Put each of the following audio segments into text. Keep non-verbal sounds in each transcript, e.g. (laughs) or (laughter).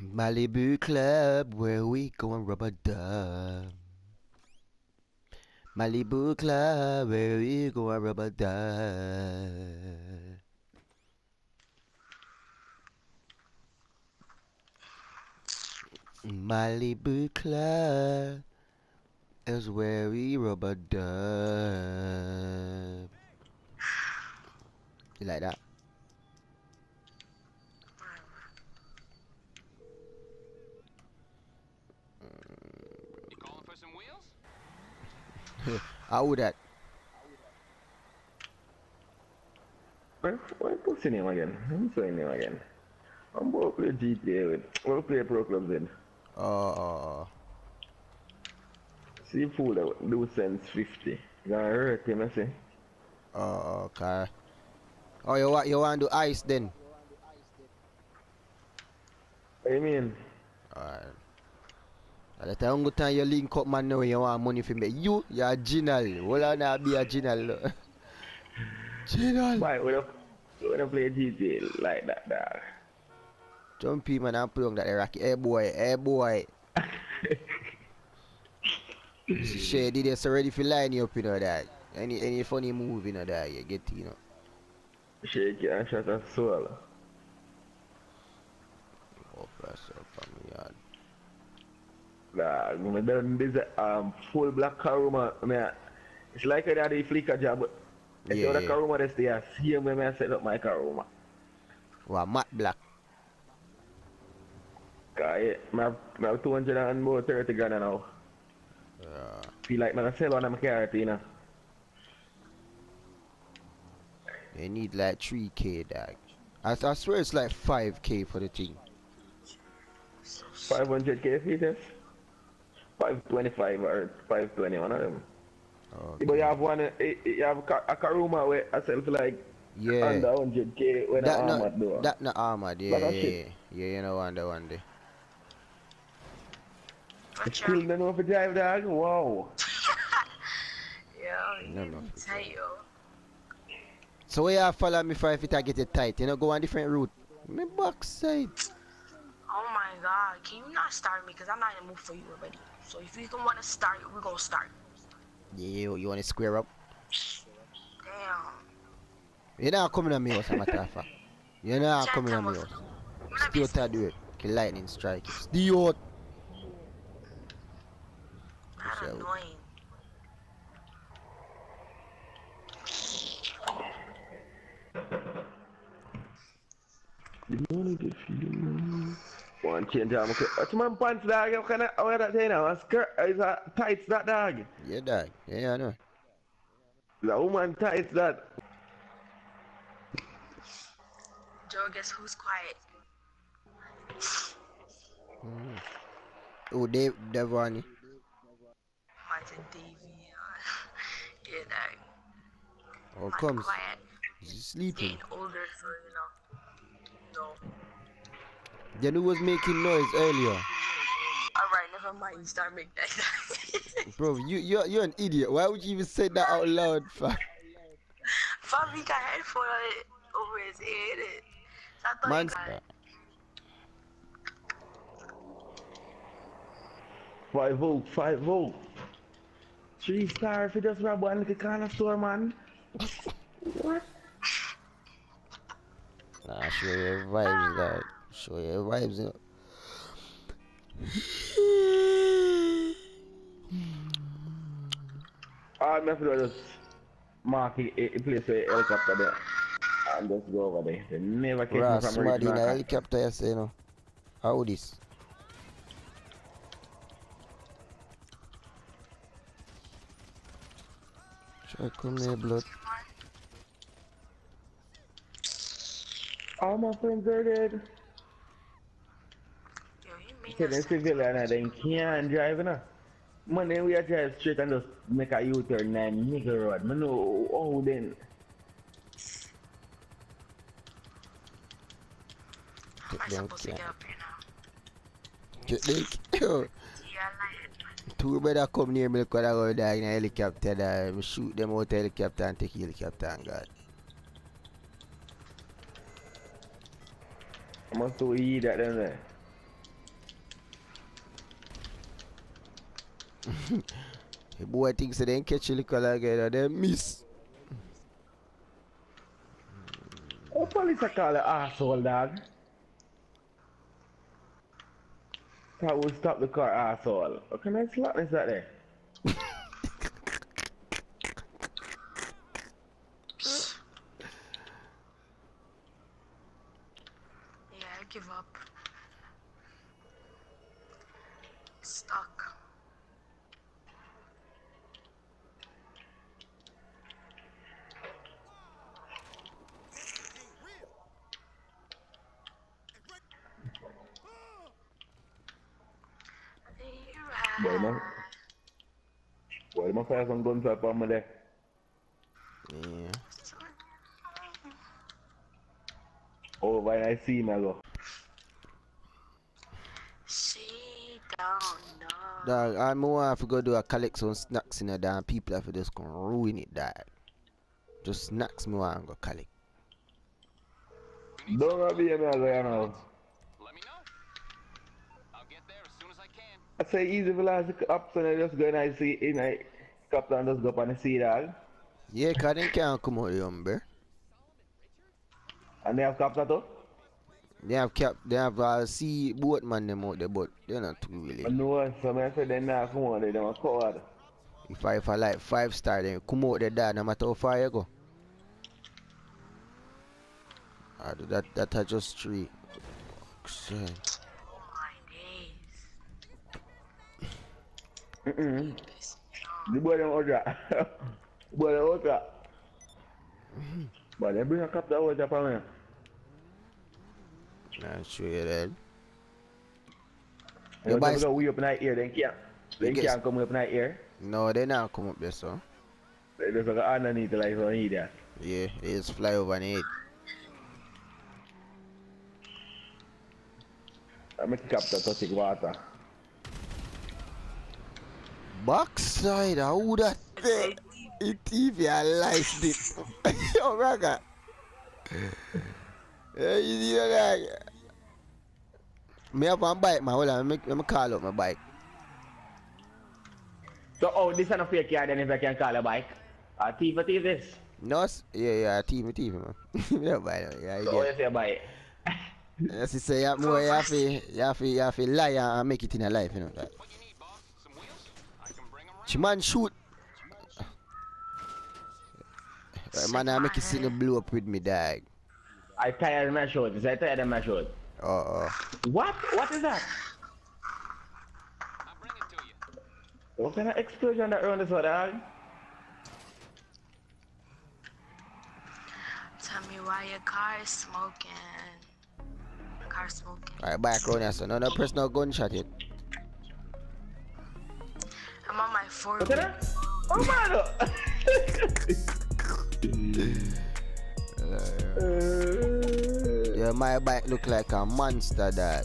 Malibu Club, where we go and rubber dub. Malibu Club, where we go and rubber dub. Malibu Club is where we rubber dub. You like that? You calling for some wheels? How would that? What, what's your name again? What's your name again? I'm going to play GTA with. We'll play Pro Clubs in. Oh, ah. See fool that do sense 50. Gonna hurt him, I say. oh, okay. Oh, you want you want to do ice then? What do you mean? Alright. At the time good time you link up man now you want money from me. You, you're Ginal. Well (laughs) I not be a Ginal. Ginal. Why would I, would I play GTA like that, dog? Jumpy man and play on that Iraqi. Hey boy, hey boy. (laughs) Shady this already for line you up you know that. Any any funny move you know that you get you know. Shake and shut a soul. Oh press up from me yard. Dog, me done this um, full black Kuruma. Me, it's like I did a flicker job. but It's Yeah, the yeah. Kuruma that's there. See me, me set up my Kuruma. Wow, matte black. I have, I have 200 and about 30 grand now. Yeah. Feel like man I sell one of my car, you know. They need like 3k dog. I, I swear it's like 5k for the thing. 500k feet, 525 or 520, one of them. Okay. But you have one, eh, eh, you have Ka- a Kuruma where I sell for like Yeah. under 100k when that I'm no, at door. that no armored, yeah, Like yeah, yeah, yeah, you know one day, one day. But Still yo, don't know if you drive dog? Wow. (laughs) yo, No, you no, me for tell you. So where you follow me for if it a get it tight, you know, go on different route. Me backside. Oh my god, can you not start me? Because I'm not in the mood for you already. So if you don't want to start, we're going to start. Yeah, you, you want to square up? Damn. You're not coming on me house, a matter of fact. You're not Can't coming on come me with- house. I'm not Stay out do it. Kill lightning strike. Stay out. Not So- annoying. You don't need to feel me. One change arm, okay. What's my pants dog? What kind of, what that thing now? A skirt, is that tights that dog? Yeah, dog. Yeah, I know. The woman tights that. Joe, guess who's quiet? Mm. (laughs) Oh, Dave, Devon. Martin Davy. yeah, that. Oh, I'm quiet. He's sleeping. Getting older, so you know. No. Then who was making noise earlier? Alright, never mind. You start making that. Bro, you, you're, you're an idiot. Why would you even say that out loud, (laughs) fam? Family got headphone over his head. So I thought Man, he got Five volt, five volt. Three star if you just rob one little corner store, man. what? Nah, show your vibes, dog. Your vibes, you know. All me have to do is just mark a, a place where helicopter there. And just go over there. They never catch me from somebody in a helicopter, you say, you know. How this? Try come here, blood. All my friends are dead. Yo, you made Say no them sense. and they can't drive, you know. Man, then we are drive straight and just make a U-turn nine nigga road. Man, know how oh, then. How am I Them supposed to get up here now? Get the yo, two brother come near me, look what I go die in a helicopter, there. Me shoot them out the helicopter and take the helicopter and God. I must do eat that then there. The boy thinks they didn't catch a liquor like that, they miss. What police are call the asshole dog? That will stop the car asshole. What kind of slackness that there? Yeah, I give up. Stuck. Boy, man. Boy, my fire some gunshot on me there. Yeah. Oh, when I see me, I go. She don't know. Dog, I'm want to go do a collect some snacks in a damn people have to just gonna ruin it, dog. Just snacks me want to go collect. Don't go be a me, I go, you know. Let me know. I'll get there as soon as I can. I say easy for last up, and I just go and I see, in I captain just go up and I see dog. Yeah, cause they can't come out here, bro. And they have captain too. They have cap, they have uh, sea boatman them out there, but they're not too really. No, so I said they not come on, they don't come. If I, if I like five star, then come out there, dad, no matter how far you go. Uh, that, that are just three. Shit. Oh my days. Mm-mm. The boy them out there. the boy them out there. But they bring a captain out there for me. I'll show you that. You Your know, boys- they go way up in that ear, they can't. They You get- can't come up in that ear. No, they not come up there, so. They just like underneath it like so he there. Yeah, they just fly over the head. I make captain touch the water. Backside, who that thing? It if you liked it. Yo, Raga. Yeah, you see that? Me have one bike, man. Hold on, let me, me call up my bike. So, oh, this is not fake car then if I can call a bike. A thief, a thief this. No, yeah, yeah, team, team, man. Me not buy no, yeah, So, oh, yeah. you say bike. Yes, you say, yeah, more, you have to, you have to, you have to lie and make it in a life, you know. That. What you need, boss? Some wheels? I can bring right. She man shoot. Uh, man, I make it sit and blow up with me, dog. I tired of my shorts. I tired of my shorts. Oh, oh. What? What is that? I'll bring it to you. What kind of explosion that around this one, dog? Tell me why your car is smoking. Car smoking. Alright, back round here, so no, no press no gunshot yet. I'm on my four What is (laughs) that? Oh, man! uh, Yeah, my bike look like a monster, dog.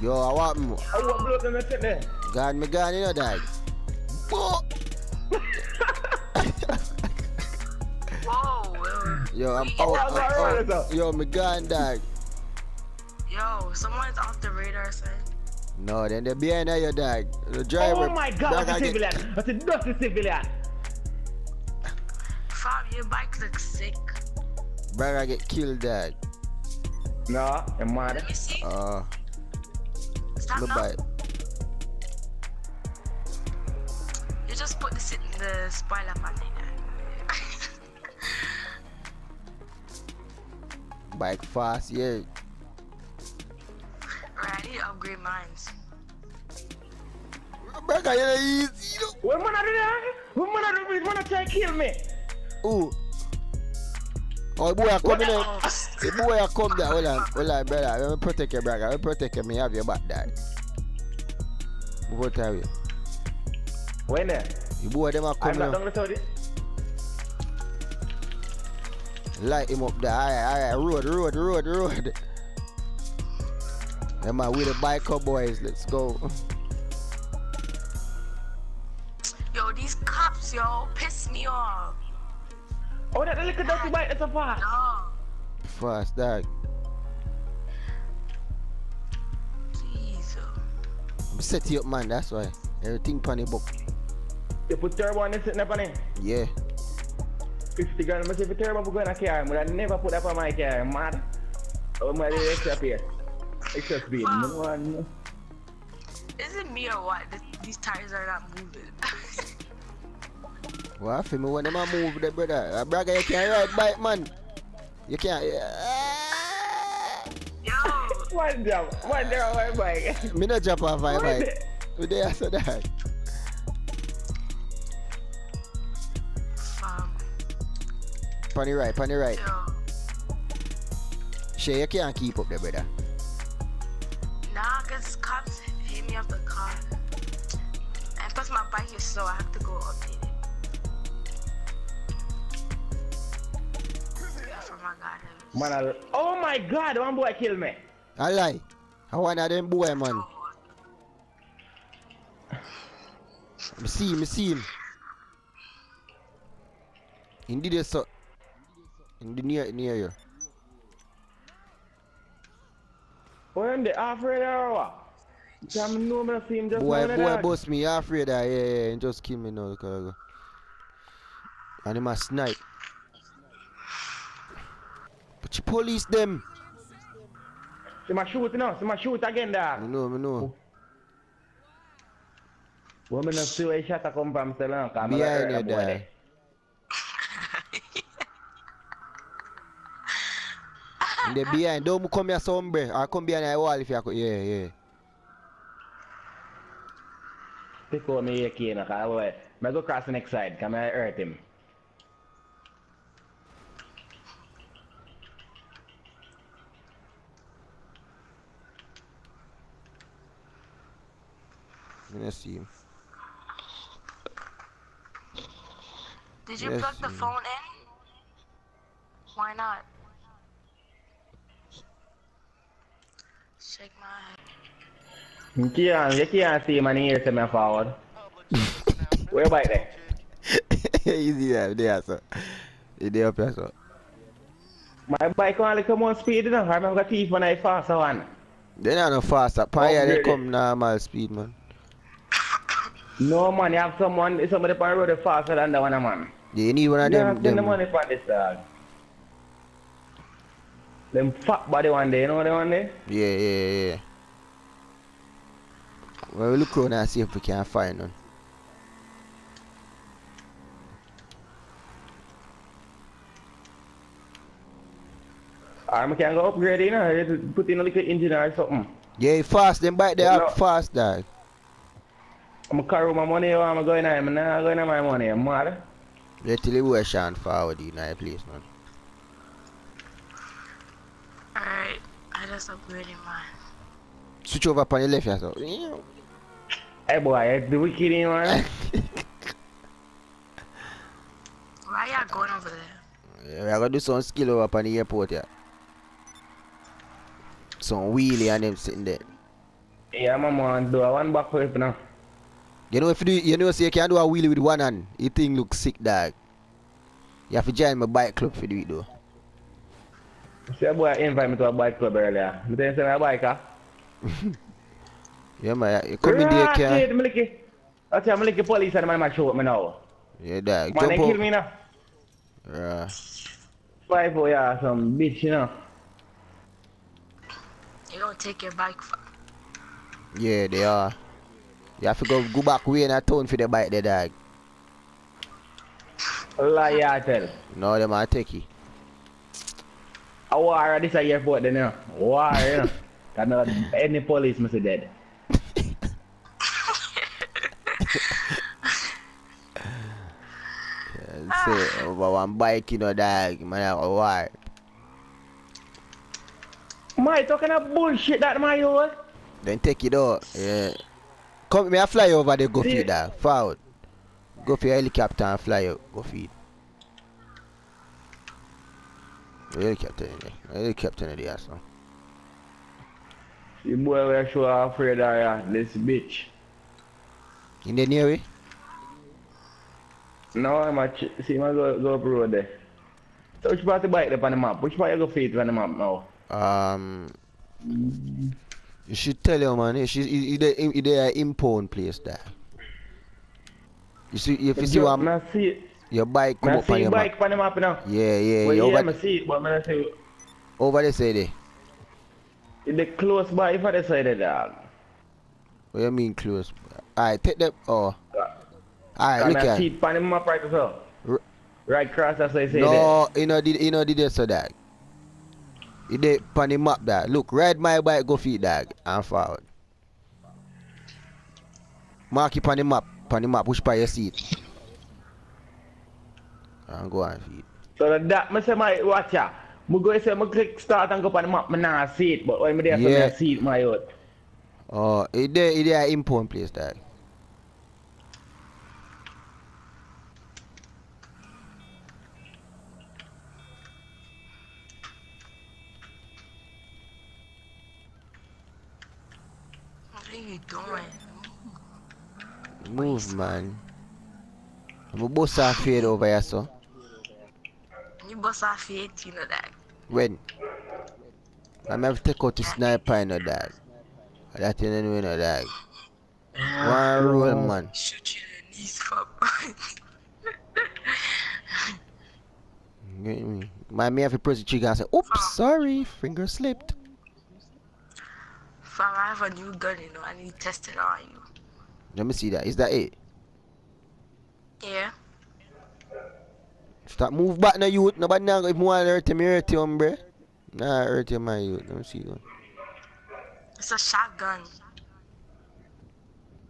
Yo, I want me. oh, what blood them sit there? God, me God, you know, dog. Whoa! Whoa. Yo, I'm out, right, I'm out. Yo, me gone, dog. Yo, someone's off the radar set. No, then they behind you, dog. The driver. Oh my god, dog, that's I a get- civilian. That's a dusty civilian. Fam, your bike looks sick. Brother get killed, dog. No, I'm mad. Let me see. Uh, Stop me now. bike. You just put the, sit- the spoiler pan in there. Bike fast, yeah. Upgrade mines. You know, easy. What man I do that? What man I do this? Man I try to kill me. Ooh. Oh, boy, I come in there. The boy, I come there. Hold on, hold on, brother. Let me protect you, brother. Let me protect you. Me have your back, dog. Move out of here. When there? The boy, them are I'm not. Light him up there. Alright, alright. Road, road, road, road. Them are with the biker boys. Let's go. Yo, these cops, yo, piss me off. Oh, that little dirty bike that's a far. No. Fast, dog. Jesus. I'm set you up, man. That's why. Everything pan the book. You put turbo on this sitting up on it. Yeah. 50 grand. I say if turbo for going to car, but I never put up on my car. Mad. Oh my the extra here. Extra speed. No one. Is it me or what? Th- These tires are not moving. What for me when them a move the brother? Uh, brother, you can't ride bike, man. You can't. Yeah. Yo, One jump. One jump on my bike. Me not jump off my What bike. the- We there so that. um, Pan the right, pan the right. yo, Shay, you can't keep up there, brother. Me off the car, and plus my bike is slow. I have to go update it. I. Man, I, oh my god, one boy killed me. I lie. I one of them boy, man. Oh. Me see him, me see him. Indeed, yes, sir. In the near, near you. When they afraid or what? Some know me see him just Boy, boy, bust me. You afraid that? Yeah, yeah, and just kill me now. Look, look. And him a snipe. But you police them. See my shoot now, see my shoot again Me dog. know, me know. Woman not see where shot a come from cause me Behind you there. there. They behind. Don't come here somewhere. Ah, or come behind the wall if you could. Yeah, yeah. Pick out me AK now, cause boy, me go cross the next side, cause me hurt him. Let me see him. Did you Yes, plug the phone in? Why not? Shake my head. You can't, you see him and hear say me forward. Where bike there? Easy there, there, sir. You there up here, sir. My bike only come on speed, you know. I remember got teeth when I faster one. They not no faster. Pioneer, they Upgrade it. come normal speed, man. No man, you have someone, somebody on the road faster than the one man. You need one of them. spend the money for this dog. Them fat body one day, you know the one day? yeah, yeah, yeah. Well, we look around and see if we can find one. Or I can go upgrade, you uh, know, put in a little engine or something. Yeah, fast. Them bike they Yeah, are no. fast, dog. I'm carry my money, I'm going on, I'm not going on my money, I'm mad. They tell you where Sean forward in that place, man. Alright, I just upgraded mine. Switch over upon the left, yeah, so. Hey boy, the wicked in man. (laughs) Why y'all going over there? Yeah, we are gonna do some skill over upon the airport, yeah. Some wheelie and them sitting there. yeah, my man, do a one back flip now. You know if you do, you know, so you can do a wheelie with one hand. You thing look sick, dog. You have to join my bike club for do it though. See a boy invite me to a bike club earlier. Me tell you say my bike, huh? (laughs) Yeah, man. You come in there, Right, can. shit, me lick it. I tell me lick the police and my man show up me now. Yeah, dog. Man, they Jump kill me now. Yeah. Five for ya, some bitch, you know. You gonna take your bike from Yeah, they are. You have to go go back way in a town for the bike there, dog. Lie, I tell. No, them are techie. A war at this airport, then, you know. War, you know. (laughs) Can not any police must be dead. Yeah, say over one bike, you know, dog. Man, I go war. My talking of bullshit that my old. Eh? Then take it out. Yeah. Come, me I fly over there, go feed dog. Forward. Go for your helicopter and fly out. Go feed. Helicopter in there. Helicopter in there, so. You boy were sure afraid of ya, this bitch. In the near way? No, I'm a ch- see my go, go up road there. So which part the bike up on the map? Which part you go feet on the map now? Um, You should tell your man. She he, he, he, he there impound place there. You see if you see Yo, one I see your bike come I up on see your bike map. on the map now. Yeah, yeah, Well, yeah. yeah, Over, I see it, but I say over there say there. the close by if I decide that dog. What you mean close? Alright, take them oh. Alright, And look I at it on the map right as well. R- Right cross, that's what I say there. No, you know did you know did so that. You did on the map that. Look, ride my bike, go feed dog and forward. Mark it on the map, on the map, push by your seat. And go and feed. So that, that me say my watch ya. Me go say me click start and go on the map, nah see it, but when me there, Yeah. I see it my out. Oh, it there, it there impound place dog. Are you doing? Move man. I'm a off fade over here so. You bust off your 18 of that. When? I'm have to take out the sniper in the dog. That you know no dog. One ah, roll oh, man. Shoot you in the knees for (laughs) Get me? Man, have to press the trigger and say, oops, sorry, finger slipped. I have a new gun, you know. I need to test it on you. Let me see that. Is that it? Yeah. Stop move back now, youth. Nobody now if you want to hurt him, hurt him, bruh. Nah, hurt him, my youth. Let me see one. It's a shotgun.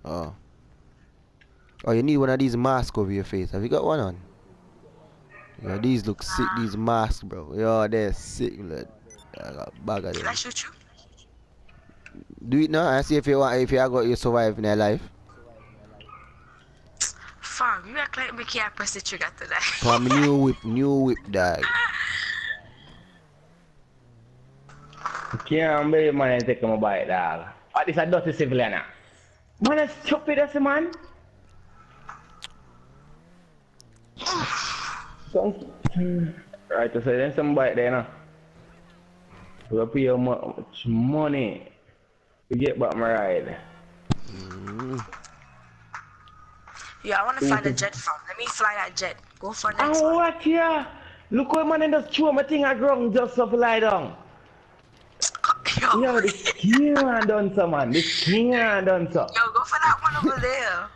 Oh. Oh, you need one of these masks over your face. Have you got one on? Yeah, these look sick, these masks, bro. Yo, they're sick, blood. I got a bag of them. I shoot you? Do it now and see if you want, if you got you survive in your life. Fam, you act like me can't press the trigger today. (laughs) From new whip, new whip, dog. Can't believe man I take my bike dog. What this a dirty civilian ah. Man is stupid as a man. Some, (sighs) right to say then some bike there now. We pay you much money to get back my ride. Yeah, I want to find a jet fam. Let me fly that jet. Go for And next one. what yeah? Look how man just throw my thing at ground just so lie down. Yo, Yo, this king done so man. This king done so. yo, go for that one over there.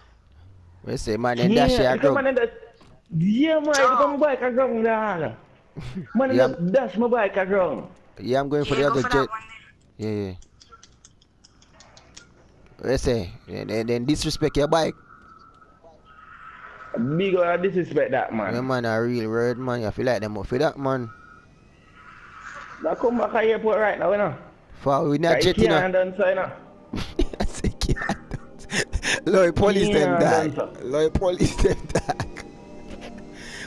We say, man, and dash your Yeah, because man ground. just yeah man, Yo. look how my bike at ground dog. Man Yeah. just dash my bike at ground. Yeah, I'm going for yeah, the go other for jet. that one there. Yeah, yeah. We say, yeah, then, then disrespect your bike. Big or disrespect that man. Yeah, man, a real word, man. You feel like them up for that, man. Now come back at airport right now, you know. For we not Cause jet, he you know. can't done so, you know. I say, can't. Lord, police them Yeah, dog. done Lord, police (laughs) them dog.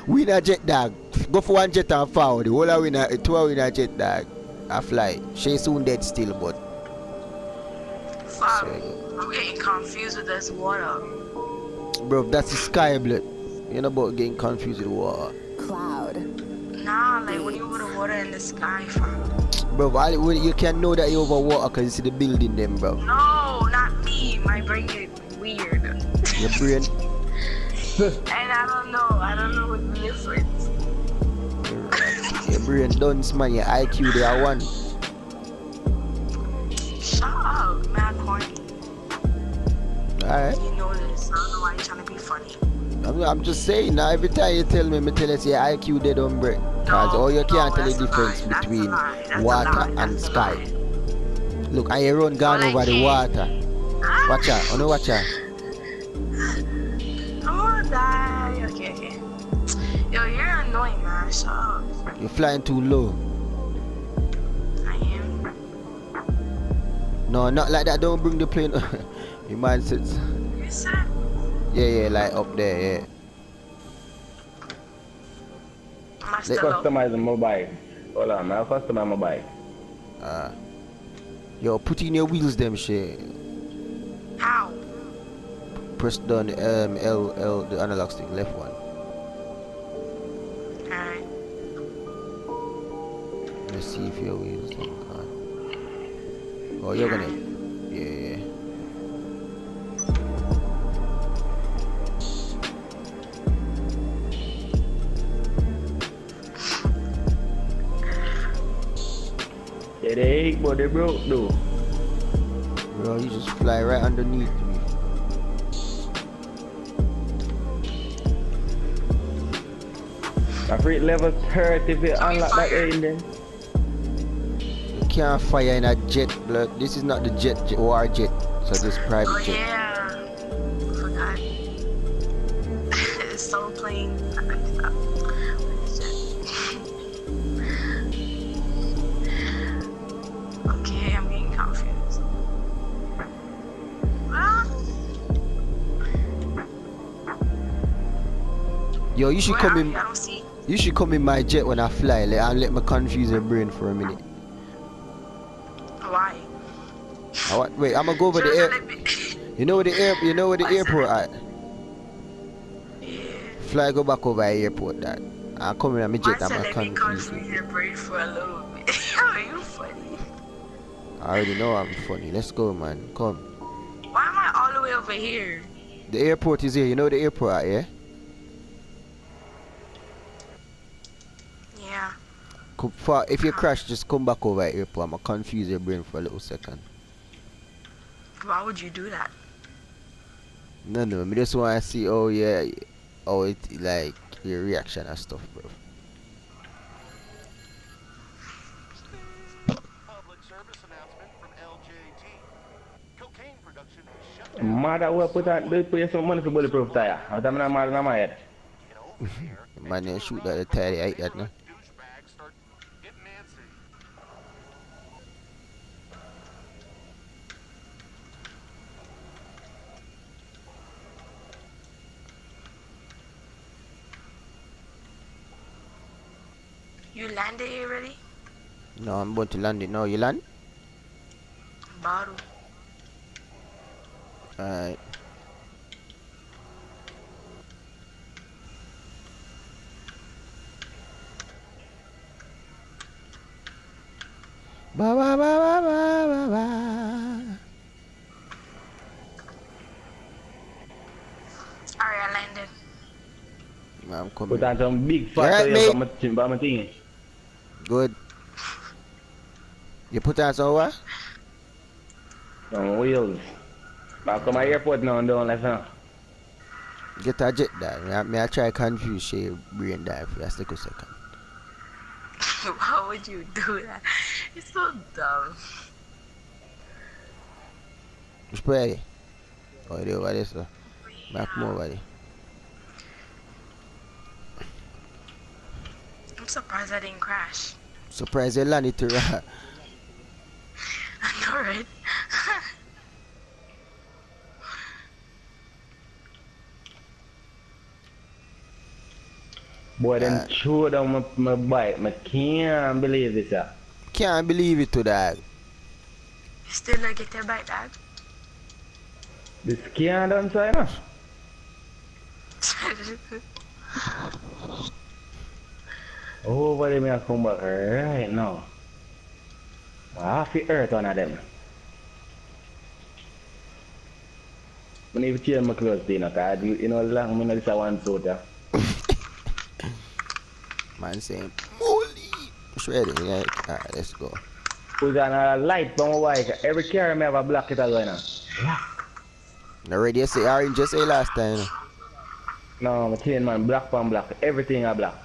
We not jet dog. Go for one jet and forward. The whole of we not, two of we not jet dog. I fly. She soon dead still, but Fam, I'm getting confused with this water. bro, that's the sky blood. You know about getting confused with water. Cloud. Nah, like when you put the water in the sky, fam. Bro, all- when you can't know that you're over water because you see the building them, bro. No, not me. My brain is weird. Your brain, (laughs) (laughs) And I don't know. I don't know what the difference. your brain dunce, man. Your IQ, they are one. Alright. You know this. I don't know why you're trying to be funny. I'm, I'm just saying now, every time you tell me, me tell you say IQ they don't break. Cause No, all you no, can't tell the difference between lie, that's a water and sky. Look, I run gone over the water. Watch out, oh no, watch out. (sighs) I'm gonna die. Okay, okay. Yo, you're annoying, man. Shut up. You're flying too low. I am. No, not like that. Don't bring the plane. (laughs) Your mind sits. Yeah, yeah, like up there, yeah. am I They still customize my bike. Hold on, I'll customize my bike. Uh, yo, put in your wheels, them shit. How? Press down um L L the analog stick, left one. Alright. Let's see if your wheels are gone. Oh, you're gonna. Yeah, yeah. Yeah, they ain't, but they broke though. Bro, you just fly right underneath me. I freak level 30 if you Can we unlock that fire? in then. You can't fire in a jet, blood. This is not the jet, jet war jet. So this private Oh jet. yeah. Yo, you should come in. you? I don't see. You should come in my jet when I fly, like, and let me confuse your brain for a minute. Why? I want, wait, I'm gonna go over the air. (laughs) You know where the air, you know where the airport at? yeah. Fly go back over the airport, that. I come in on my jet, I'm gonna confuse you. your brain for a little bit? (laughs) Are you funny? I already know I'm funny. Let's go, man. Come. Why am I all the way over here? The airport is here. You know the airport at? Yeah. Come, for, if you crash, just come back over here, airport. I'm gonna confuse your brain for a little second. Why would you do that? No, no, me just wanna see, oh yeah, oh it like your reaction and stuff, bro. Public service announcement from LJT. Cocaine production is shut down. Mother will put on, they pay some money for bulletproof tire. I'm telling you, mother, my head. Get. (laughs) Man, they shoot that the tire, they hate that, no? Douchebags start getting antsy. You landed here already? No, I'm going to land it now. You land? Bottle. Alright. Ba ba ba ba ba ba ba. Alright, I landed. I'm coming. Put on some big You alright, fat mate? tire for my, for my thing. Good. You put on over? On wheels. Back to my airport now and down, let's know. Get a jet there. Me, I- me I try confuse she brain there for a second. Why would you do that? It's so dumb. Which way? Oh, they over there, so. Back more over I'm surprised I didn't crash. Surprised they landed to right. I know, right? (laughs) Boy, then Uh, throw down my, my bike. I can't believe this. Uh. Can't believe it to that. you still not get your bike back? This can't done so, (laughs) you know. Over there, me I come back right now. Half the earth one of them. I need to change my clothes, you know, cause you, you know, long me know this a one yeah. Man saying, Holy! It's ready, yeah? Alright, let's go. Put on a light on my bike. Every car me have a black it you know. Now ready to say orange just say last time. you. No, my chain man, black on black. Everything a black.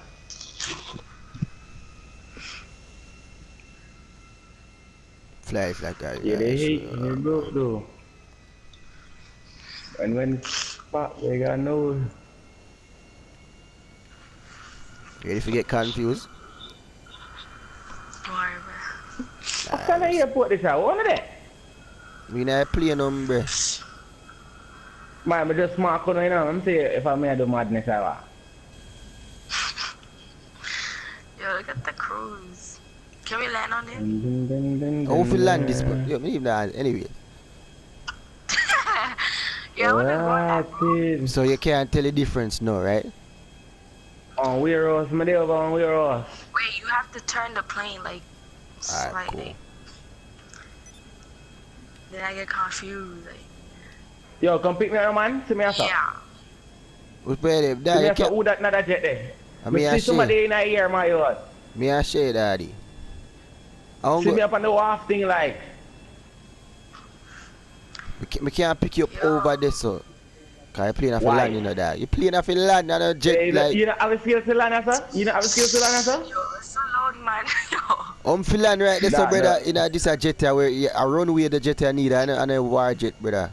Flies like that. Yeah, they hate so, me, bro, uh, though. And when it's spot, they got no. Ready to get confused? Whatever. What kind of airport this at? One of that? Me not play number. Man, I just mark on, you know, I'm saying if I may do madness, I will. Yo, look at the cruise. Can we land on it? If you land this, dun. but yeah, me even land anyway. (laughs) yeah, I wanna go on that. What is? So you can't tell the difference no, right? Oh, on warehouse, me there over on oh, warehouse. Wait, you have to turn the plane like Alright, slightly. Then I get confused. Like, Yo, come pick me up, man. See me outside. yeah. We play them. See me Daddy, you outside. can't. Who that not that jet there? I mean, I see see. somebody in the ear, my yard. Me I Shay, daddy. I don't See go. me up on the wharf thing like. Me ca- me can't pick you up Yeah. over this, so. Cause you playing off a Why? land, you know that. You playing off a land and a jet, Hey, you, like. you know have a skills to learn, sir? You know have a skills to learn, sir? Yo, it's so loud, man. (laughs) Yo. I'm feeling right there, so Nah, brother. nah. You know, this a jet uh, where you, a runway the jet here need uh, and a, and a war jet, brother.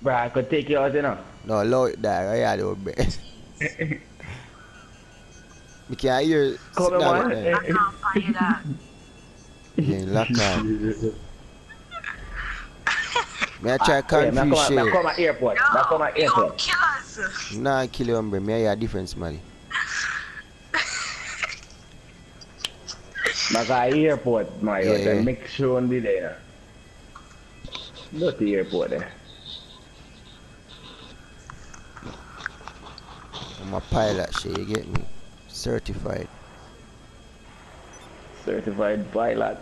Bro, I could take you out, you know. No, low it there. I had it, best. (laughs) (laughs) Me can't hear. Come on, right. I can't find that. Yeah, lock on. Me I try ah, Yeah, me confuse come, me Shay. come at airport. Yo, Me come at you gonna airport. kill us. Nah, kill you, hombre. Me I hear difference, man. Me go airport, my Yeah, yard. yeah. Make sure on the there. Go to the airport there. I'm a pilot, Shay. You get me? Certified. Certified pilot.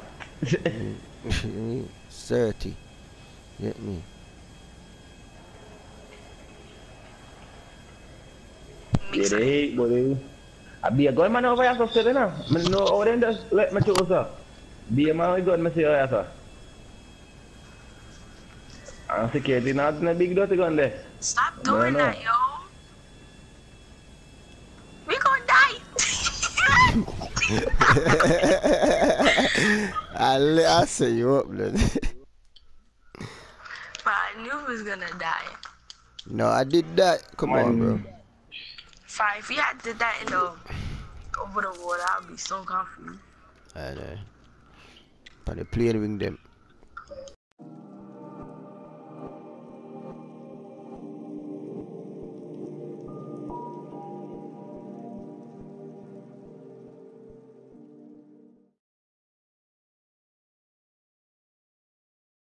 Certi. Get me? Get they hate, buddy. I be a gunman over here, so still, you know. I know how them just let me choose, sir. Be a man with gun, me say, oh, yeah, sir. And security not in a big dirty gun there. Stop No, doing no. that, yo. I, li- I say you up, blood. but I knew we was gonna die. no, I did that. Come on, bro. Fine, if you had did that in the over the water, I'd be so confused. I know. But the plane wing them.